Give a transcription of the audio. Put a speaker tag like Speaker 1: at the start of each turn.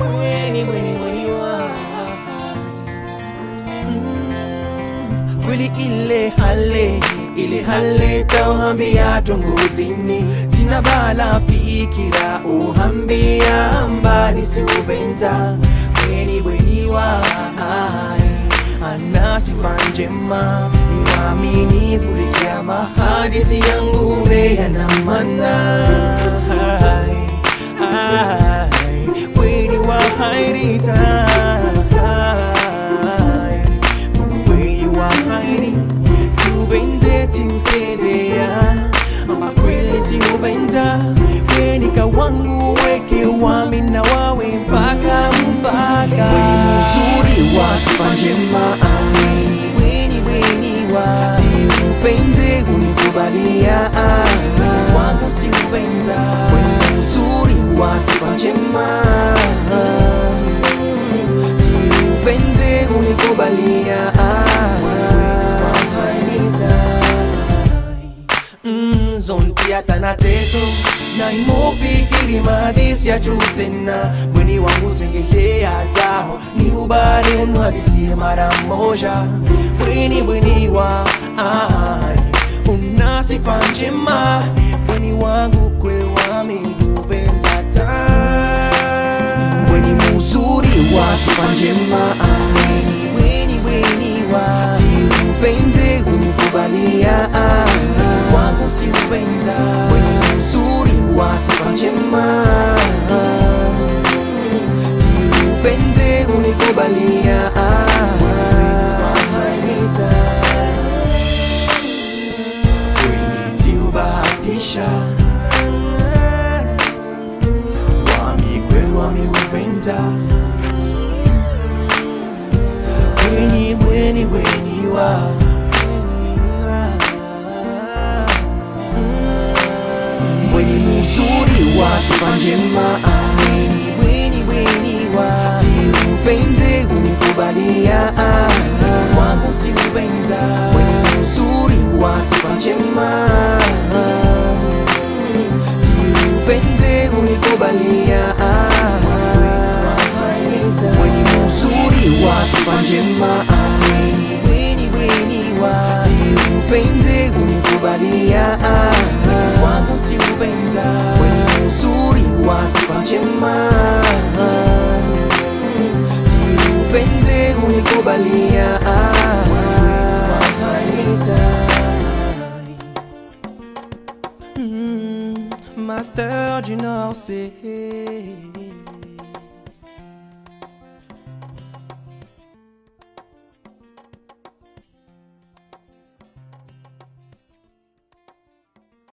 Speaker 1: weni mweni mweni wa kweli ile hale ile hale tauhambia tongozini tina bala fikira uhambia mbali siuventa. Mweni mweni wa ana sifa njema ni waaminifu likiama mahadisi yangu yana maana weni wa hairita. Kweli wa hairi Tuvende tiusedea Ama kweli si uvenda Weni kawangu weke wami na wawe mpaka mpaka. Weni mzuri wa sifa njema Tiuvende unikubalia. Mm, zonti hata na teso. Na imofikiri madisi ya juu tena. Mweni wangu tengelea taho. Ni ubare mwadisie mara moja mweni mweni wa njema. Mwini wangu wamiguvenzata mweni muzuri wa sifa njema tiuvende unikubalia Weni tiubahatisha. Wami kweli wamiuvenda weni weni weni wa muzuri wa sifa njema tiuvende unikubalia. Wangu tiuvenda Wenye uzuri wa sifa njema. Upende unikubalia. Wenye uzuri wa sifa njema. Wa. Tiuvende unikubalia. Wangu tiuvenda Wenye uzuri wa sifa njema tiuvende unikubalia. Mm, Master you know, c'est